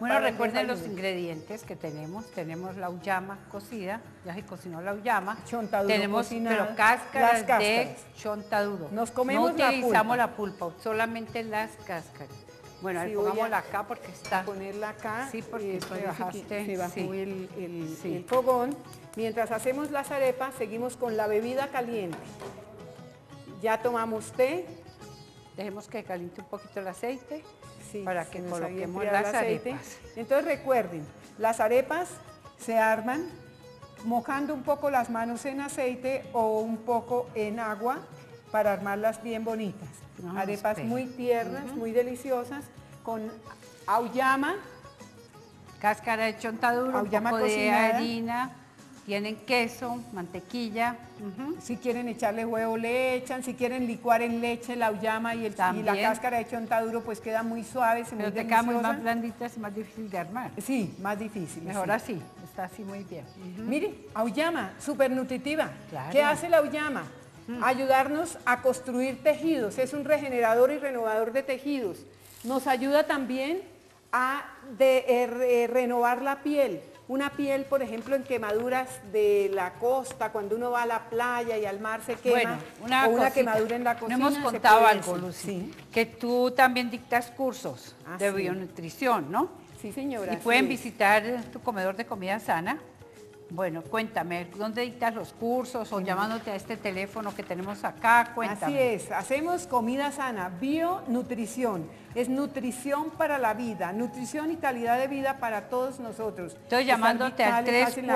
Bueno, recuerden los ingredientes que tenemos. Tenemos la uyama cocida, ya se cocinó la uyama. Chontaduro Tenemos cocinada, pero cáscaras, las cáscaras. de chontaduro. Nos comemos no la utilizamos la pulpa. solamente las cáscaras. Bueno, Sí, pongámosla acá porque está... ponerla acá. Sí, porque que bajaste, Se bajó sí. el, el- Sí. el fogón. Mientras hacemos las arepas, seguimos con la bebida caliente. Ya tomamos té. Dejemos que caliente un poquito el aceite Sí, para que coloquemos las el aceite. arepas. Entonces recuerden, las arepas se arman mojando un poco las manos en aceite o un poco en agua para armarlas bien bonitas. No, arepas espera. muy tiernas, muy deliciosas, con auyama, Cáscara de chontaduro, un poco de harina, tienen queso, mantequilla. Si quieren echarle huevo, le echan. Si quieren licuar en leche la auyama y, el, y la cáscara de chontaduro, pues queda muy suave, muy Pero te queda muy más blandita, es más difícil de armar. Sí, más difícil. Mejor sí. así, está así muy bien. Mire, auyama, súper nutritiva. Claro. ¿Qué hace la auyama? Ayudarnos a construir tejidos. Es un regenerador y renovador de tejidos. Nos ayuda también a de- eh, re- renovar la piel. Una piel, por ejemplo, en quemaduras de la costa, cuando uno va a la playa y al mar se quema, Bueno, una, o una cosita. quemadura en la No cocina. hemos se contado algo. Lucy, Sí, que tú también dictas cursos Ah, de sí. bionutrición, ¿no? sí, señora. Y pueden visitar tu comedor de comida sana. Bueno, cuéntame, ¿dónde dictas los cursos o llamándote a este teléfono que tenemos acá? Cuéntame. Así es, hacemos comida sana, bionutrición, es nutrición para la vida, nutrición y calidad de vida para todos nosotros. Estoy llamándote al vitales, fácil, la-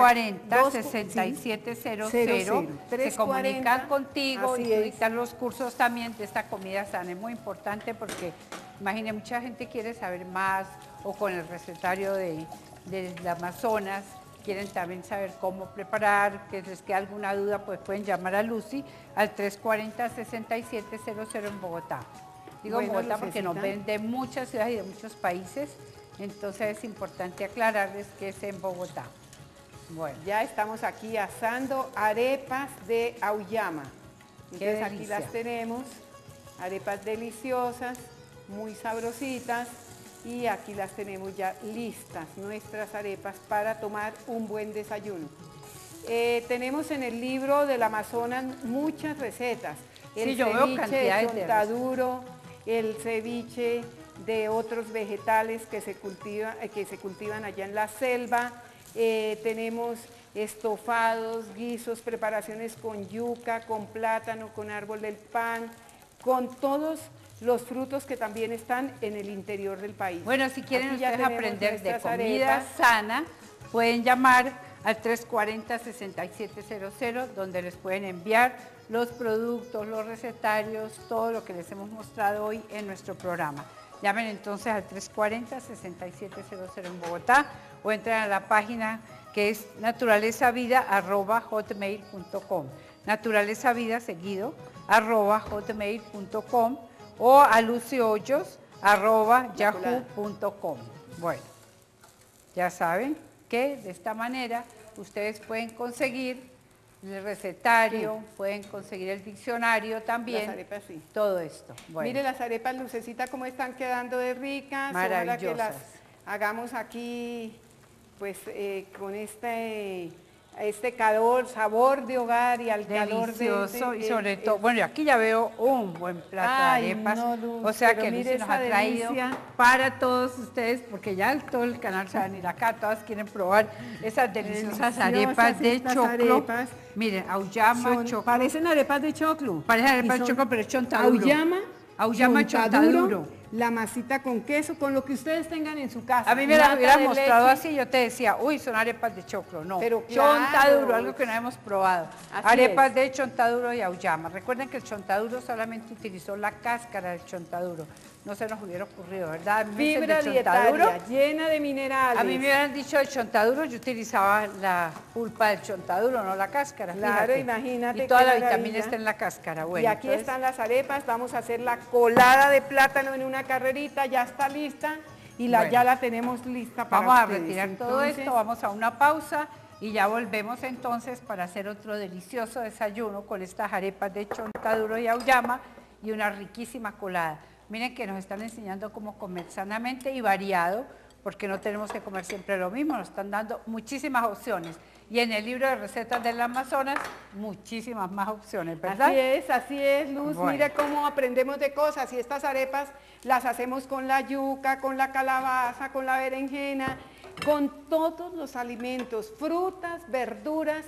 dos- 340-6700. sí, Se comunican 340, contigo y tú dictas los cursos también de esta comida sana. Es muy importante porque, imagine, mucha gente quiere saber más o con el recetario de, del Amazonas. Quieren también saber cómo preparar, que les queda alguna duda, pues pueden llamar a Lucy al 340-6700 en Bogotá. Digo Bueno, Bogotá porque nos ven de muchas ciudades y de muchos países, entonces es importante aclararles que es en Bogotá. Bueno, Ya estamos aquí asando arepas de auyama. Qué Entonces aquí las tenemos, arepas deliciosas, muy sabrositas y aquí las tenemos ya listas, nuestras arepas para tomar un buen desayuno. Eh, tenemos en el libro del Amazonas muchas recetas. El Sí, yo veo ceviche de chontaduro, el ceviche de otros vegetales que se, cultiva- eh, que se cultivan allá en la selva. Eh, tenemos estofados, guisos, preparaciones con yuca, con plátano, con árbol del pan, con todos los frutos que también están en el interior del país. bueno si quieren Aquí ustedes aprender de comida arepas. sana, pueden llamar al 340-6700, donde les pueden enviar los productos, los recetarios, todo lo que les hemos mostrado hoy en nuestro programa. Llamen entonces al 340-6700 en Bogotá o entren a la página que es naturalezavida.hotmail.com. Naturalezavida seguido arroba hotmail.com o a luciohoyos arroba yahoo.com. Bueno, ya saben que de esta manera ustedes pueden conseguir el recetario, pueden conseguir el diccionario también, Las arepas sí. todo esto. Bueno, Mire las arepas lucecita cómo están quedando de ricas. Ojalá que Maravillosas. las hagamos aquí pues eh, con este, este calor, sabor de hogar y al calor de... y sobre todo, bueno, aquí ya veo un buen plato Ay, de arepas, no, Luz, o sea que Lucy nos ha traído delicia. para todos ustedes, porque ya todo el canal se van a ir acá, todas quieren probar esas deliciosas arepas de choclo. arepas. Miren, auyama, son- choclo. parecen arepas de choclo. Parecen arepas de choclo, pero es chontaduro. Auyama, Auyama chontaduro. La masita con queso, con lo que ustedes tengan en su casa. A mí me Nata hubieran mostrado leche. así, yo te decía, uy, son arepas de choclo. No, Pero chontaduro, claro. algo que no hemos probado. Así arepas es. de chontaduro y auyama. Recuerden que el chontaduro solamente utilizó la cáscara del chontaduro. No se nos hubiera ocurrido, ¿verdad? Fibra de chontaduro. dietaria, llena de minerales. A mí me hubieran dicho el chontaduro, yo utilizaba la pulpa del chontaduro, no la cáscara. Claro, fíjate. imagínate Y toda la vitamina está en la cáscara. Bueno, y aquí entonces- están las arepas, vamos a hacer la colada de plátano en una carrerita, ya está lista y la, Bueno. ya la tenemos lista para Vamos a retirar todo esto, vamos a una pausa y ya volvemos entonces para hacer otro delicioso desayuno con estas arepas de chontaduro y auyama y una riquísima colada. Miren que nos están enseñando cómo comer sanamente y variado porque no tenemos que comer siempre lo mismo, nos están dando muchísimas opciones. Y en el libro de recetas del Amazonas, muchísimas más opciones, ¿verdad? Así es, así es, Luz. Mira cómo aprendemos de cosas. Y estas arepas las hacemos con la yuca, con la calabaza, con la berenjena, con todos los alimentos, frutas, verduras,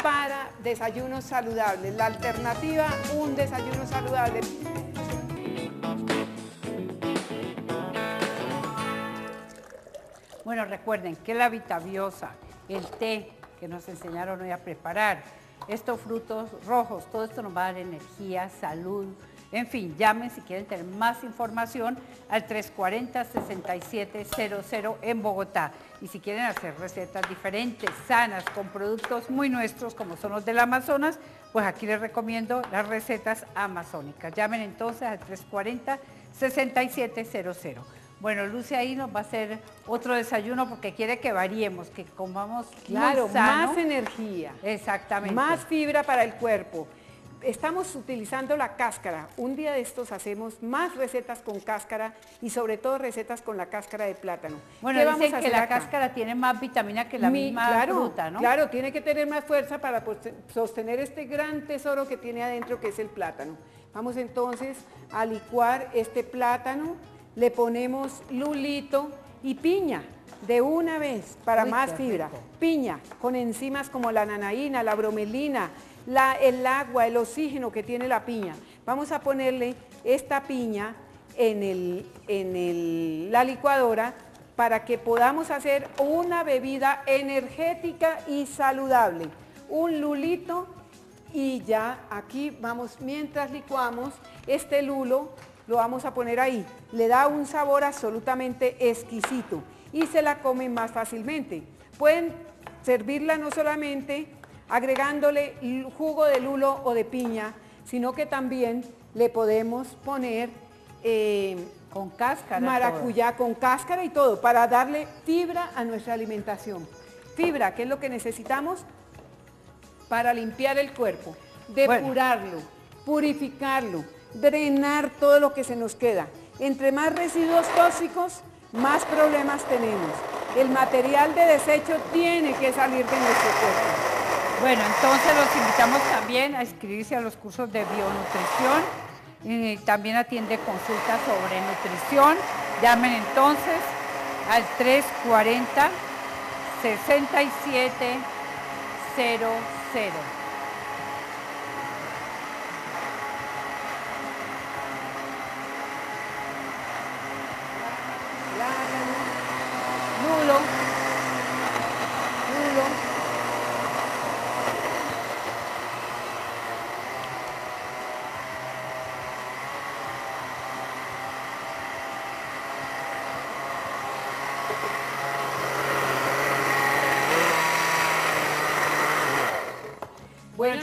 para desayunos saludables. La alternativa, un desayuno saludable. Bueno, recuerden que la vitabiosa, el té que nos enseñaron hoy a preparar, estos frutos rojos, todo esto nos va a dar energía, salud, en fin, llamen si quieren tener más información al 340-6700 en Bogotá. Y si quieren hacer recetas diferentes, sanas, con productos muy nuestros como son los del Amazonas, pues aquí les recomiendo las recetas amazónicas. Llamen entonces al 340-6700. Bueno, Lucy ahí nos va a hacer otro desayuno porque quiere que variemos, que comamos Claro, más energía. Exactamente. Más fibra para el cuerpo. Estamos utilizando la cáscara. Un día de estos hacemos más recetas con cáscara y sobre todo recetas con la cáscara de plátano. Bueno, dicen que la cáscara tiene más vitamina que la misma fruta, ¿no? Claro, tiene que tener más fuerza para sostener este gran tesoro que tiene adentro que es el plátano. Vamos entonces a licuar este plátano le ponemos lulito y piña de una vez para más fibra. Piña con enzimas como la nanaína, la bromelina, el agua, el oxígeno que tiene la piña. Vamos a ponerle esta piña en, en la licuadora para que podamos hacer una bebida energética y saludable. Un lulito y ya aquí vamos, mientras licuamos, este lulo lo vamos a poner ahí. Le da un sabor absolutamente exquisito y se la comen más fácilmente. Pueden servirla no solamente agregándole jugo de lulo o de piña, sino que también le podemos poner eh, con cáscara. Maracuyá con cáscara y todo, para darle fibra a nuestra alimentación. Fibra, que es lo que necesitamos para limpiar el cuerpo, depurarlo, purificarlo, drenar todo lo que se nos queda. Entre más residuos tóxicos, más problemas tenemos. El material de desecho tiene que salir de nuestro cuerpo. Bueno, entonces los invitamos también a inscribirse a los cursos de bionutrición. Y también atiende consultas sobre nutrición. Llamen entonces al 340 6700.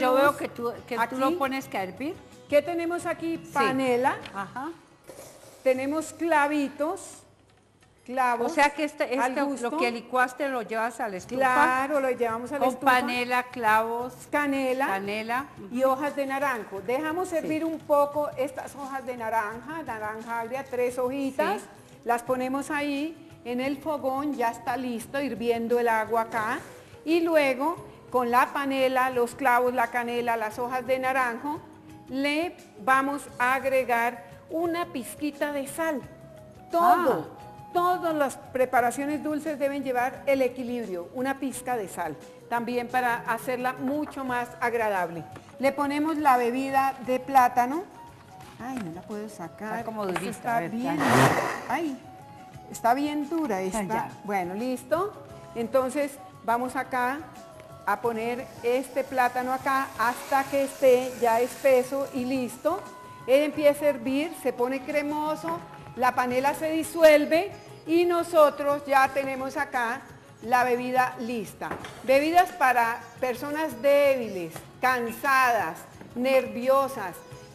Bueno, yo veo que tú, que tú lo pones que hervir. ¿Qué tenemos aquí? Panela. Ajá. Tenemos clavitos clavos. O sea que este, este lo que licuaste lo llevas al estufa. Claro, lo llevamos al Con panela, clavos, canela, canela y hojas de naranjo. Dejamos servir un poco estas hojas de naranja, naranja agria, tres hojitas. Las ponemos ahí en el fogón, ya está listo, hirviendo el agua acá. Y luego con la panela, los clavos, la canela, las hojas de naranjo, le vamos a agregar una pizquita de sal. Todo. Ah. Todas las preparaciones dulces deben llevar el equilibrio, una pizca de sal, también para hacerla mucho más agradable. Le ponemos la bebida de plátano. Ay, no la puedo sacar. Está como durita. Está bien. Ay, está bien dura esta. Bueno, listo. Entonces vamos acá a poner este plátano acá hasta que esté ya espeso y listo. Él empieza a hervir, se pone cremoso, la panela se disuelve y nosotros ya tenemos acá la bebida lista. Bebidas para personas débiles, cansadas, nerviosas,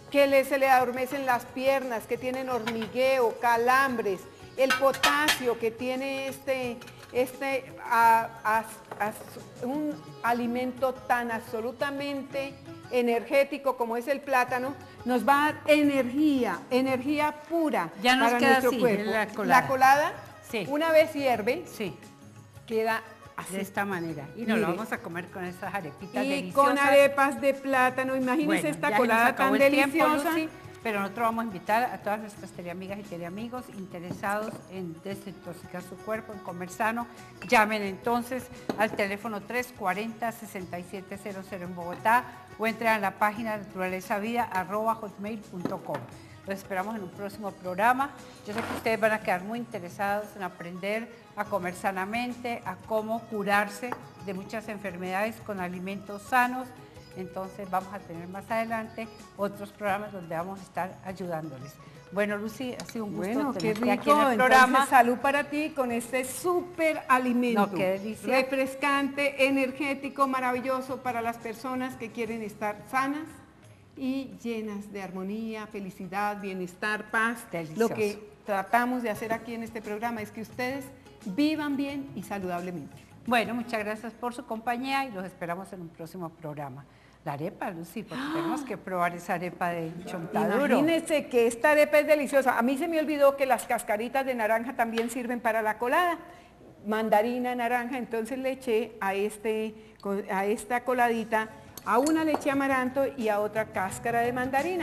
que se le adormecen las piernas, que tienen hormigueo, calambres, el potasio que tiene este, este un alimento tan absolutamente energético como es el plátano, nos va a dar energía, energía pura ya nos para queda nuestro así, cuerpo. La colada. la colada. Sí. Una vez hierve, Sí, queda así. de esta manera. Y nos lo vamos a comer con esas arepitas Y deliciosas. con arepas de plátano, imagínense Bueno, esta colada tan tiempo, deliciosa. Pero nosotros vamos a invitar a todas nuestras teleamigas y teleamigos interesados en desintoxicar su cuerpo, en comer sano. Llamen entonces al teléfono 340-6700 en Bogotá o entren a la página naturalezavida.hotmail.com. Los esperamos en un próximo programa. Yo sé que ustedes van a quedar muy interesados en aprender a comer sanamente, a cómo curarse de muchas enfermedades con alimentos sanos. Entonces vamos a tener más adelante otros programas donde vamos a estar ayudándoles. Bueno, Lucy, ha sido un gusto Bueno, qué tenerte aquí rico. en el Entonces, programa. salud para ti con este súper alimento. No, qué delicia. Refrescante, energético, maravilloso para las personas que quieren estar sanas y llenas de armonía, felicidad, bienestar, paz. Delicioso. Lo que tratamos de hacer aquí en este programa es que ustedes vivan bien y saludablemente. Bueno, muchas gracias por su compañía y los esperamos en un próximo programa. La arepa, Lucy, porque tenemos que probar esa arepa de chontaduro. Imagínense que esta arepa es deliciosa. A mí se me olvidó que las cascaritas de naranja también sirven para la colada. Mandarina, naranja, entonces le eché a, este, a esta coladita, a una le eché amaranto y a otra cáscara de mandarina.